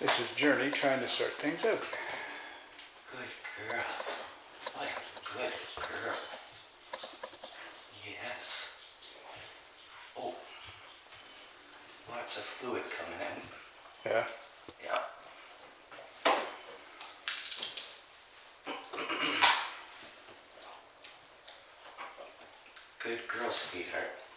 This is Journey trying to sort things out. Good girl. What a good girl. Yes. Oh. Lots of fluid coming in. Yeah. Yeah. Good girl, sweetheart.